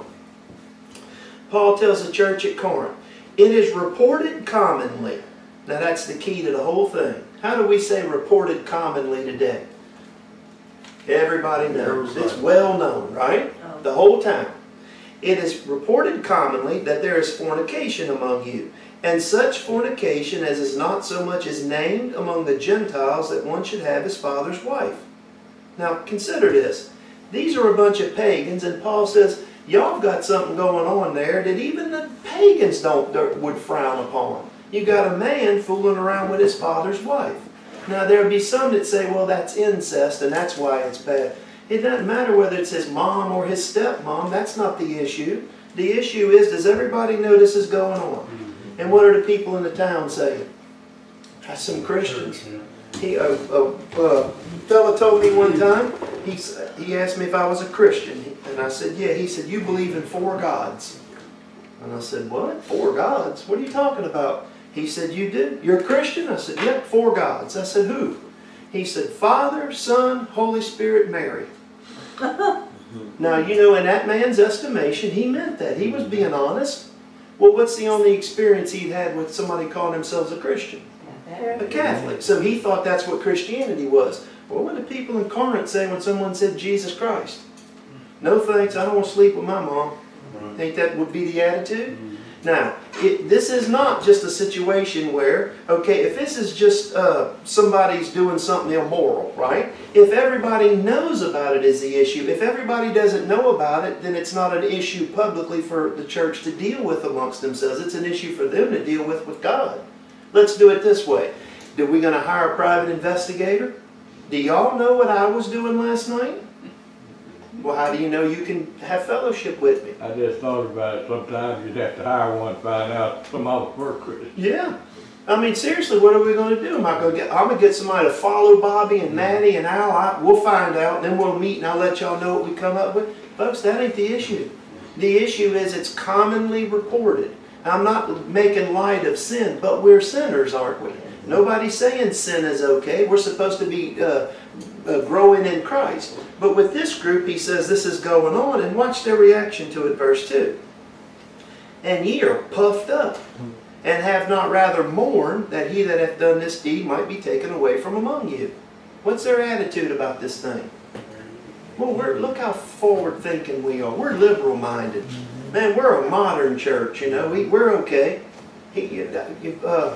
S1: Paul tells the church at Corinth, It is reported commonly. Now that's the key to the whole thing. How do we say reported commonly today? Everybody knows. It's well known, right?
S3: Oh.
S1: The whole time. It is reported commonly that there is fornication among you, and such fornication as is not so much as named among the Gentiles that one should have his father's wife. Now consider this. These are a bunch of pagans, and Paul says, Y'all got something going on there that even the pagans don't would frown upon. You got a man fooling around with his father's wife. Now there'll be some that say, well, that's incest and that's why it's bad. It doesn't matter whether it's his mom or his stepmom. That's not the issue. The issue is, does everybody know this is going on? Mm-hmm. And what are the people in the town saying? That's some Christians. He, a, a, a fella told me one time, he, he asked me if I was a Christian. And I said, yeah. He said, you believe in four gods. And I said, what? Four gods? What are you talking about? He said, you do? You're a Christian? I said, yep, four gods. I said, who? He said, Father, Son, Holy Spirit, Mary. now, you know, in that man's estimation, he meant that. He was being honest. Well, what's the only experience he'd had with somebody calling themselves a Christian? A Catholic. So he thought that's what Christianity was. What would the people in Corinth say when someone said Jesus Christ? No thanks, I don't want to sleep with my mom.
S7: Right.
S1: Think that would be the attitude? Now, it, this is not just a situation where, okay, if this is just uh, somebody's doing something immoral, right? If everybody knows about it is the issue. If everybody doesn't know about it, then it's not an issue publicly for the church to deal with amongst themselves. It's an issue for them to deal with with God. Let's do it this way. Do we going to hire a private investigator? Do y'all know what I was doing last night? Well, how do you know you can have fellowship with me?
S5: I just thought about it, sometimes you'd have to hire one, to find out some were Christians.
S1: Yeah. I mean, seriously, what are we going to do? Am I going to get? I'm going to get somebody to follow Bobby and Maddie and Al. I, we'll find out, then we'll meet, and I'll let y'all know what we come up with. Folks, that ain't the issue. The issue is it's commonly reported. I'm not making light of sin, but we're sinners, aren't we? Nobody's saying sin is okay. We're supposed to be uh, uh, growing in Christ. But with this group, he says this is going on, and watch their reaction to it, verse 2. And ye are puffed up, and have not rather mourned that he that hath done this deed might be taken away from among you. What's their attitude about this thing? Well, we're, look how forward thinking we are. We're liberal minded. Man, we're a modern church, you know. We, we're okay. He, uh,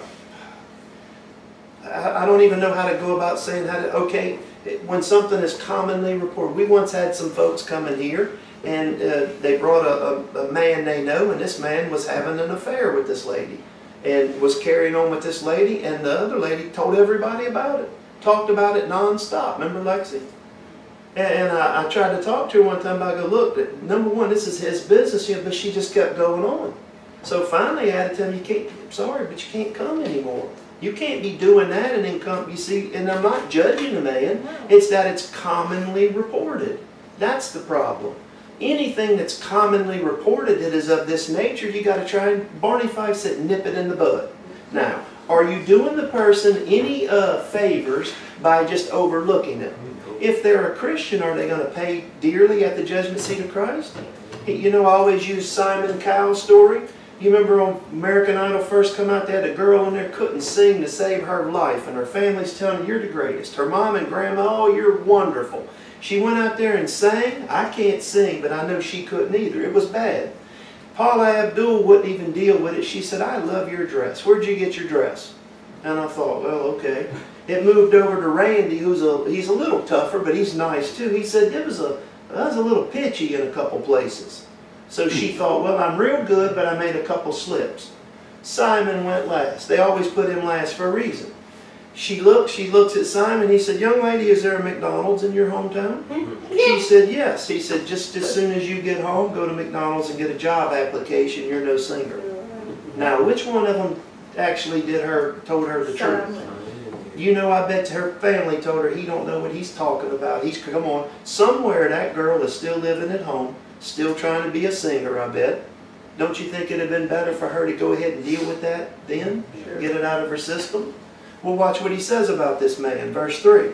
S1: I, don't even know how to go about saying how to, okay, when something is commonly reported. We once had some folks come in here and uh, they brought a, a, a man they know, and this man was having an affair with this lady and was carrying on with this lady, and the other lady told everybody about it. Talked about it nonstop. Remember Lexi? And, I, I tried to talk to her one time. I go, look, number one, this is his business, you know, but she just kept going on. So finally, I had to tell him, you can't. I'm sorry, but you can't come anymore. You can't be doing that and then come. You see, and I'm not judging the man. It's that it's commonly reported. That's the problem. Anything that's commonly reported that is of this nature, you got to try and Barney Fife said, nip it in the bud. Now, are you doing the person any uh, favors by just overlooking them? If they're a Christian, are they going to pay dearly at the judgment seat of Christ? You know, I always use Simon Cowell's story. You remember when American Idol first come out, they had a girl in there couldn't sing to save her life, and her family's telling her, you're the greatest. Her mom and grandma, oh, you're wonderful. She went out there and sang. I can't sing, but I know she couldn't either. It was bad. Paula Abdul wouldn't even deal with it. She said, I love your dress. Where'd you get your dress? And I thought, well, okay. It moved over to Randy, who's a he's a little tougher, but he's nice too. He said it was a it was a little pitchy in a couple places. So she hmm. thought, well, I'm real good, but I made a couple slips. Simon went last. They always put him last for a reason. She looks, she looks at Simon. He said, young lady, is there a McDonald's in your hometown? Hmm. She said, yes. He said, just as soon as you get home, go to McDonald's and get a job application. You're no singer. Mm-hmm. Now, which one of them actually did her, told her the truth? You know, I bet her family told her he don't know what he's talking about. He's, come on, somewhere that girl is still living at home, still trying to be a singer, I bet. Don't you think it'd have been better for her to go ahead and deal with that then? Get it out of her system? Well, watch what he says about this man. Verse 3.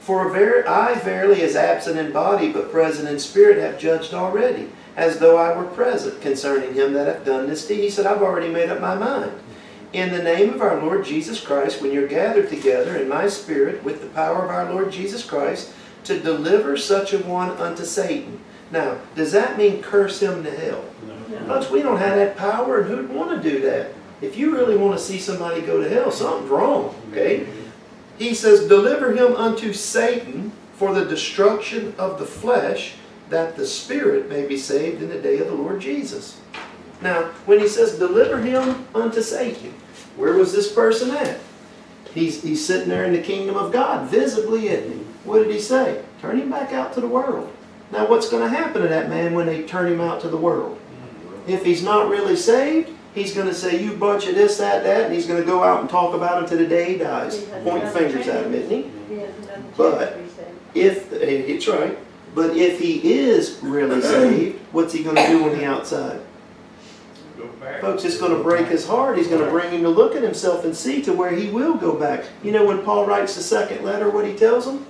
S1: For ver- I verily as absent in body, but present in spirit, have judged already, as though I were present concerning him that hath done this deed. He said, I've already made up my mind. In the name of our Lord Jesus Christ, when you're gathered together in my spirit with the power of our Lord Jesus Christ, to deliver such a one unto Satan. Now, does that mean curse him to hell?
S7: No.
S1: Folks, we don't have that power, and who'd want to do that? If you really want to see somebody go to hell, something's wrong, okay? He says, Deliver him unto Satan for the destruction of the flesh, that the spirit may be saved in the day of the Lord Jesus. Now, when he says, deliver him unto Satan, where was this person at? He's, he's sitting there in the kingdom of God, visibly, isn't he? What did he say? Turn him back out to the world. Now, what's going to happen to that man when they turn him out to the world? If he's not really saved, he's going to say, you bunch of this, that, that, and he's going to go out and talk about him to the day he dies. Point fingers at him, isn't he?
S3: He has nothing to
S1: But-
S3: do, he said.
S1: If, eh, it's right, but if he is really saved, what's he going to do on the outside?
S4: Go back.
S1: Folks, it's going to break his heart. He's going to bring him to look at himself and see to where he will go back. You know, when Paul writes the second letter, what he tells him?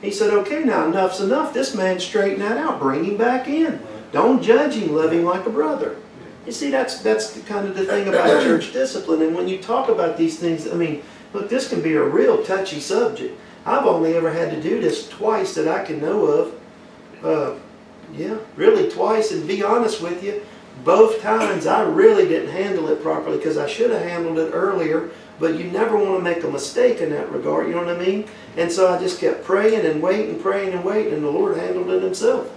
S1: He said, okay, now enough's enough. This man straighten that out. Bring him back in. Don't judge him. Love him like a brother. You see, that's that's the kind of the thing about church discipline. And when you talk about these things, I mean, look, this can be a real touchy subject. I've only ever had to do this twice that I can know of. Uh, yeah, really twice. And be honest with you, both times I really didn't handle it properly because I should have handled it earlier. But you never want to make a mistake in that regard. You know what I mean? And so I just kept praying and waiting, praying and waiting, and the Lord handled it Himself.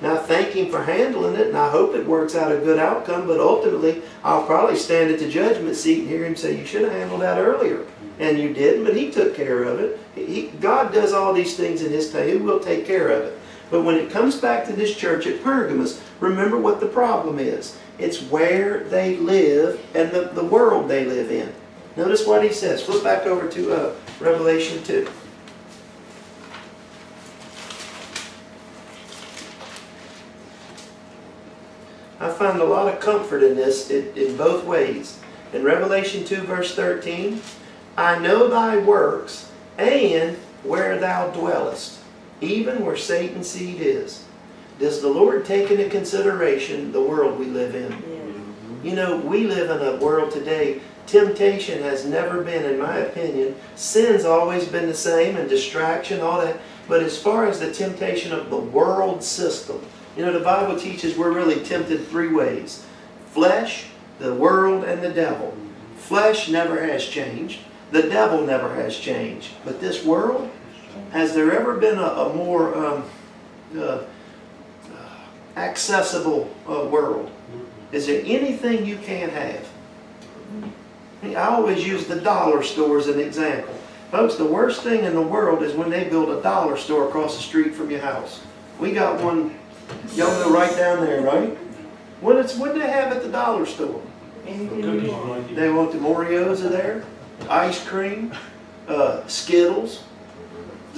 S1: Now, thank Him for handling it, and I hope it works out a good outcome, but ultimately, I'll probably stand at the judgment seat and hear Him say, You should have handled that earlier. And you didn't, but He took care of it. He, God does all these things in His time. He will take care of it. But when it comes back to this church at Pergamos, remember what the problem is. It's where they live and the, the world they live in. Notice what he says. Flip back over to uh, Revelation 2. I find a lot of comfort in this in, in both ways. In Revelation 2, verse 13, I know thy works and where thou dwellest, even where Satan's seed is. Does the Lord take into consideration the world we live in?
S3: Yes.
S1: You know, we live in a world today, temptation has never been, in my opinion, sin's always been the same and distraction, all that. But as far as the temptation of the world system, you know, the Bible teaches we're really tempted three ways flesh, the world, and the devil. Flesh never has changed, the devil never has changed. But this world, has there ever been a, a more um, uh, accessible uh, world? Is there anything you can't have? I always use the dollar store as an example. Folks, the worst thing in the world is when they build a dollar store across the street from your house. We got one, y'all know right down there, right? What it's what do they have at the dollar store?
S3: Anything you
S7: Cookies
S3: want.
S7: monkey.
S1: They want the Oreos are there, ice cream, uh, Skittles.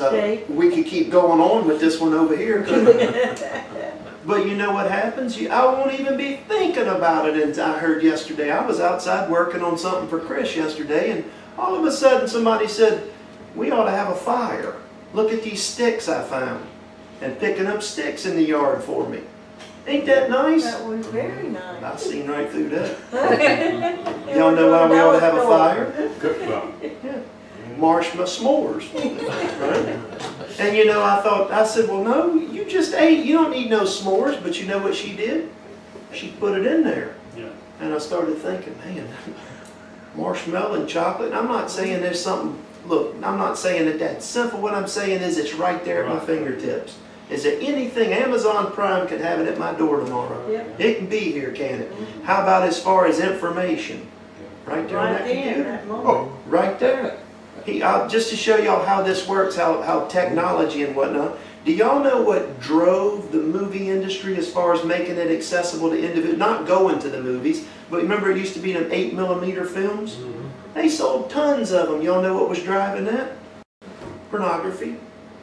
S1: Uh, we could keep going on with this one over here. couldn't we? But you know what happens? You, I won't even be thinking about it until I heard yesterday. I was outside working on something for Chris yesterday, and all of a sudden somebody said, We ought to have a fire. Look at these sticks I found. And picking up sticks in the yard for me. Ain't that nice?
S3: That was very nice.
S1: I seen right through that.
S3: Mm-hmm.
S1: Y'all know why we ought to have a
S3: dollar store.
S1: fire?
S5: Cook something.
S1: Marshmallow s'mores. Right? And you know, I thought, I said, well, no, you just ate. You don't need no s'mores. But you know what she did? She put it in there.
S7: Yeah.
S1: And I started thinking, man, marshmallow and chocolate. And I'm not saying there's something, look, I'm not saying that that's simple. What I'm saying is it's right there at my fingertips. Is there anything, Amazon Prime could have it at my door tomorrow?
S3: Yep.
S1: It can be here, can it? Mm-hmm. How about as far as information? Right there on that
S3: then,
S1: computer?
S3: that.
S5: Oh,
S1: Right there. He, uh, just to show y'all how this works, how, how technology and whatnot. Do y'all know what drove the movie industry as far as making it accessible to individuals? Not going to the movies, but remember it used to be in 8 millimeter films? Mm-hmm. They sold tons of them. Y'all know what was driving that? Pornography.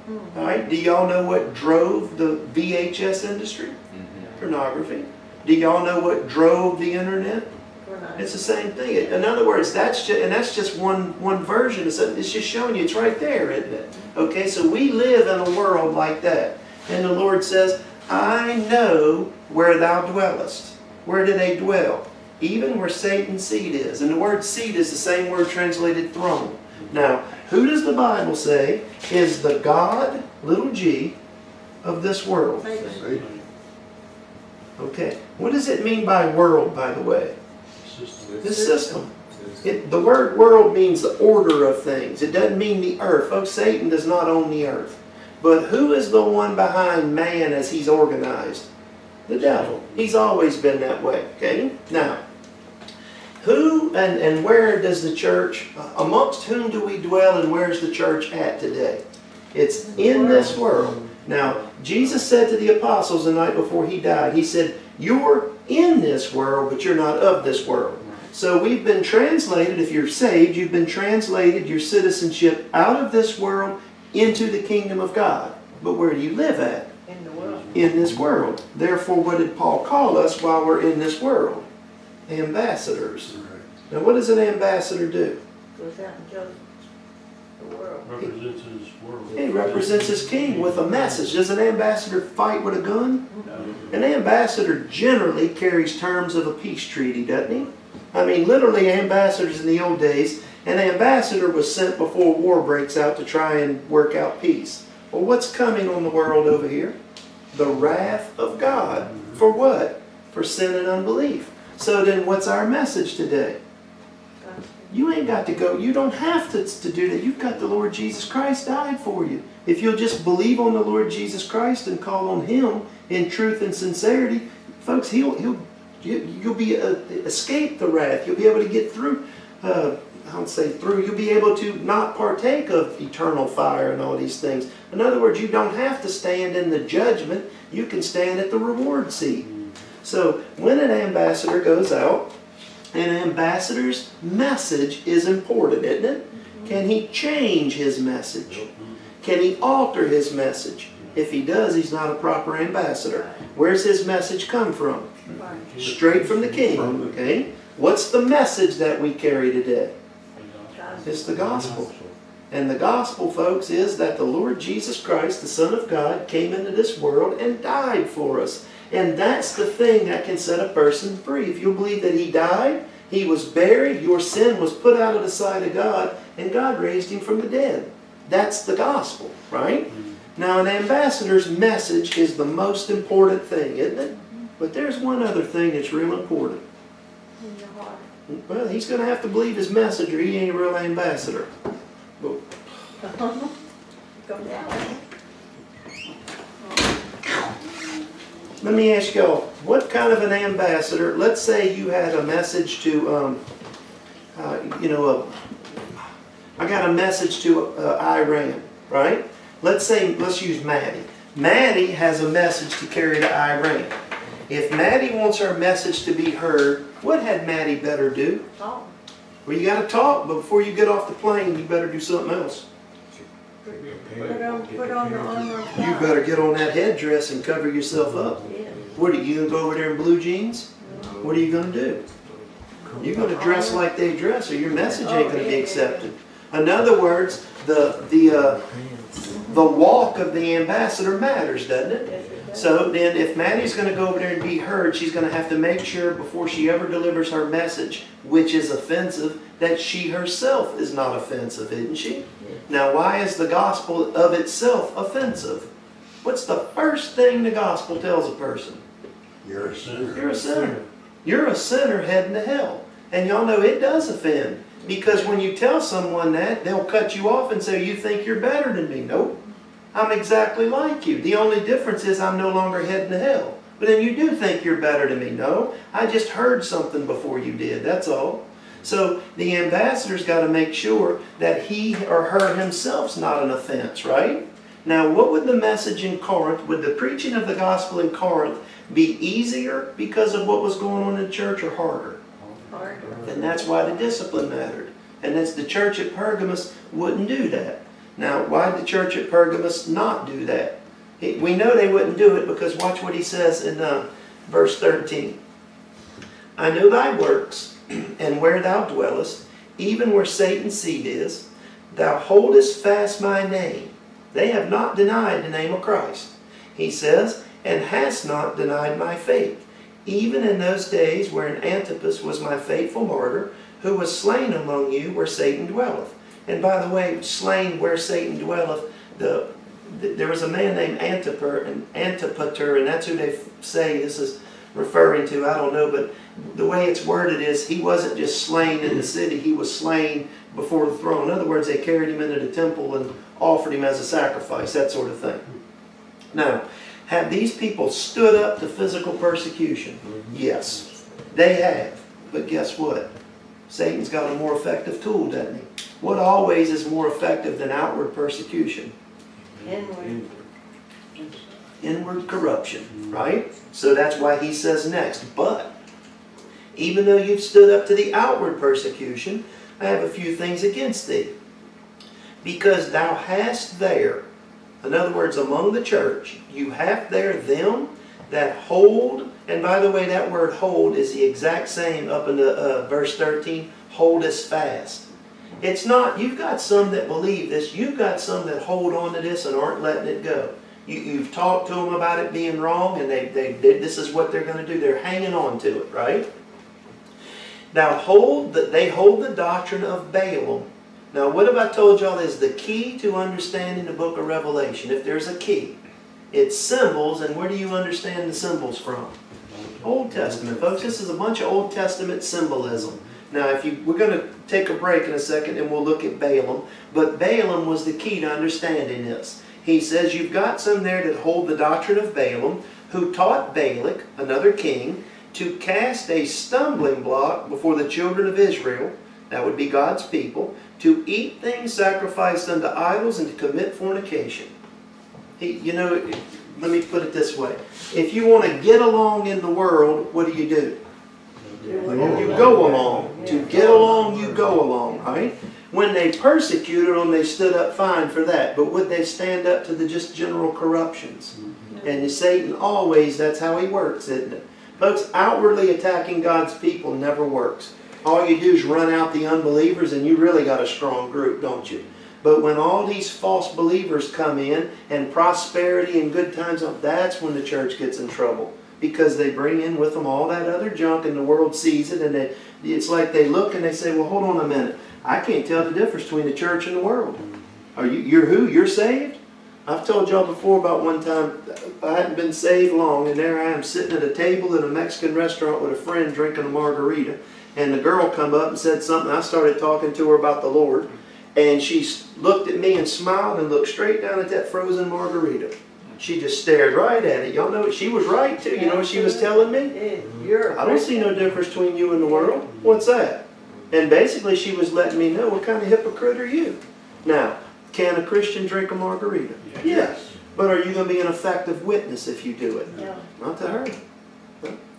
S1: Mm-hmm. All right. Do y'all know what drove the VHS industry? Mm-hmm. Pornography. Do y'all know what drove the internet?
S3: We're not-
S1: It's the same thing. In other words, that's just, and that's just one, one version. It's, it's just showing you, it's right there, isn't it? Okay, so we live in a world like that. And the Lord says, I know where thou dwellest. Where do they dwell? Even where Satan's seed is. And the word seed is the same word translated throne. Now, who does the Bible say is the God, little g, of this world?
S3: Satan.
S1: Okay. What does it mean by world, by the way?
S7: System.
S1: This system. It, the word world means the order of things. It doesn't mean the earth. Folks, Satan does not own the earth. But who is the one behind man as he's organized? The devil. He's always been that way, okay? Now, who and, and where does the church, uh, amongst whom do we dwell and where's the church at today? It's in this world. Now, Jesus said to the apostles the night before he died, He said, You're in this world, but you're not of this world. So we've been translated, if you're saved, you've been translated your citizenship out of this world into the kingdom of God. But where do you live at?
S3: In the world.
S1: In this world. Therefore, what did Paul call us while we're in this world? Ambassadors. Now, what does an ambassador do?
S3: Goes out and tells the world.
S7: Represents his world.
S1: He represents his king with a message. Does an ambassador fight with a gun? An ambassador generally carries terms of a peace treaty, doesn't he? I mean, literally, ambassadors in the old days, an ambassador was sent before war breaks out to try and work out peace. Well, what's coming on the world over here? The wrath of God. For what? For sin and unbelief. So then, what's our message today? You ain't got to go. You don't have to, to do that. You've got the Lord Jesus Christ died for you. If you'll just believe on the Lord Jesus Christ and call on Him in truth and sincerity, folks, He'll He'll you, you'll be uh, escape the wrath. You'll be able to get through. Uh, I don't say through. You'll be able to not partake of eternal fire and all these things. In other words, you don't have to stand in the judgment. You can stand at the reward seat. So when an ambassador goes out, an ambassador's message is important, isn't it? Mm-hmm. Can he change his message? Can he alter his message? If he does, he's not a proper ambassador. Where's his message come from? Straight from the king, okay? What's the message that we carry today? It's the gospel. And the gospel, folks, is that the Lord Jesus Christ, the Son of God, came into this world and died for us. And that's the thing that can set a person free. If you believe that He died, He was buried, your sin was put out of the sight of God, and God raised Him from the dead. That's the gospel, right? Mm-hmm. Now, an ambassador's message is the most important thing, isn't it? But there's one other thing that's real important.
S3: In your heart.
S1: Well, he's going to have to believe his message or he ain't a real ambassador.
S3: Go
S1: Let me ask y'all, what kind of an ambassador, let's say you had a message to, um, uh, you know, uh, I got a message to uh, Iran, right? Let's say, let's use Maddie. Maddie has a message to carry to Iran. If Maddie wants her message to be heard, what had Maddie better do?
S3: Talk.
S1: Well, you got to talk, but before you get off the plane, you better do something else.
S3: Put on, put on the armor of
S1: You better get on that headdress and cover yourself up.
S3: Yeah.
S1: What are you gonna go over there in blue jeans? What are you gonna do? You're gonna dress like they dress, or your message ain't gonna be accepted. In other words, the the uh, the walk of the ambassador matters, doesn't it?
S3: Yes, it does.
S1: So then, if Maddie's gonna go over there and be heard, she's gonna have to make sure before she ever delivers her message, which is offensive, that she herself is not offensive, isn't she? Now, why is the gospel of itself offensive? What's the first thing the gospel tells a person?
S2: You're a sinner.
S1: You're a sinner. You're a sinner heading to hell. And y'all know it does offend. Because when you tell someone that, they'll cut you off and say, You think you're better than me. Nope. I'm exactly like you. The only difference is I'm no longer heading to hell. But then you do think you're better than me. No, I just heard something before you did. That's all. So the ambassador's got to make sure that he or her himself's not an offense, right? Now, what would the message in Corinth, would the preaching of the gospel in Corinth be easier because of what was going on in the church or harder?
S3: Hard.
S1: And that's why the discipline mattered. And that's the church at Pergamos wouldn't do that. Now, why did the church at Pergamos not do that? We know they wouldn't do it because watch what he says in uh, verse 13. I know thy works, and where thou dwellest, even where Satan's seat is, thou holdest fast my name. They have not denied the name of Christ. He says, and hast not denied my faith, even in those days wherein Antipas was my faithful martyr, who was slain among you where Satan dwelleth. And by the way, slain where Satan dwelleth, the, th- there was a man named Antipater, and Antipater, and that's who they say this is referring to, I don't know, but the way it's worded is he wasn't just slain in the city, he was slain before the throne. In other words, they carried him into the temple and offered him as a sacrifice, that sort of thing. Now, have these people stood up to physical persecution? Yes, they have. But guess what? Satan's got a more effective tool, doesn't he? What always is more effective than outward persecution?
S3: Inward.
S1: Inward corruption, right? So that's why he says next. But even though you've stood up to the outward persecution, I have a few things against thee. Because thou hast there, in other words, among the church, you have there them that hold, and by the way, that word hold is the exact same up in the uh, verse 13, hold us fast. It's not, you've got some that believe this, you've got some that hold on to this and aren't letting it go. You, you've talked to them about it being wrong, and they, they, they this is what they're going to do. They're hanging on to it, right? Now hold that they hold the doctrine of Balaam. Now what have I told y'all is the key to understanding the book of Revelation? If there's a key, it's symbols, and where do you understand the symbols from? Old Testament, folks. This is a bunch of Old Testament symbolism. Now, if you, we're going to take a break in a second, and we'll look at Balaam. But Balaam was the key to understanding this. He says you've got some there that hold the doctrine of Balaam, who taught Balak, another king, to cast a stumbling block before the children of Israel, that would be God's people, to eat things sacrificed unto idols and to commit fornication. He, you know, let me put it this way. If you want to get along in the world, what do you do? You go along. To get along, you go along, right? When they persecuted them, they stood up fine for that. But would they stand up to the just general corruptions? Mm-hmm. And Satan always, that's how he works, isn't it? Folks, outwardly attacking God's people never works. All you do is run out the unbelievers and you really got a strong group, don't you? But when all these false believers come in and prosperity and good times, that's when the church gets in trouble. Because they bring in with them all that other junk and the world sees it and they, it's like they look and they say, well, hold on a minute. I can't tell the difference between the church and the world. Are you, you're who? You're saved? I've told y'all before about one time I hadn't been saved long, and there I am sitting at a table in a Mexican restaurant with a friend drinking a margarita, and the girl come up and said something. I started talking to her about the Lord, and she looked at me and smiled and looked straight down at that frozen margarita. She just stared right at it. Y'all know what she was right too. You know what she was telling me? I don't see no difference between you and the world. What's that? And basically, she was letting me know what kind of hypocrite are you? Now, can a Christian drink a margarita? Yes. But are you going to be an effective witness if you do it?
S3: No.
S1: Not to her.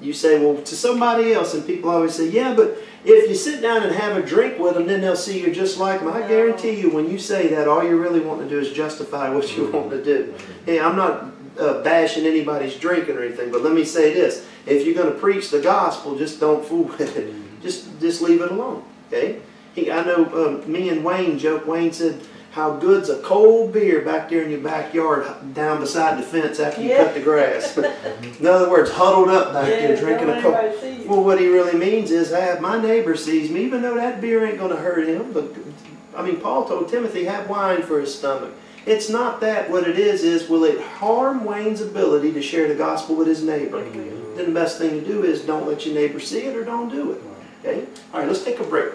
S1: You say, well, to somebody else, and people always say, yeah, but if you sit down and have a drink with them, then they'll see you're just like them. I
S3: No.
S1: guarantee you, when you say that, all you're really wanting to do is justify what you want to do. Hey, I'm not uh, bashing anybody's drinking or anything, but let me say this. If you're going to preach the gospel, just don't fool with it. Just, just leave it alone, okay? He, I know uh, me and Wayne joke, Wayne said, how good's a cold beer back there in your backyard down beside the fence after you
S3: Yeah.
S1: cut the grass. in other words, huddled up back there drinking a cold. Well, what he really means is, have my neighbor sees me, even though that beer ain't going to hurt him. But I mean, Paul told Timothy, have wine for his stomach. It's not that. What it is is, will it harm Wayne's ability to share the gospel with his neighbor? Then the best thing to do is don't let your neighbor see it or don't do it. Okay. All right. Let's take a break.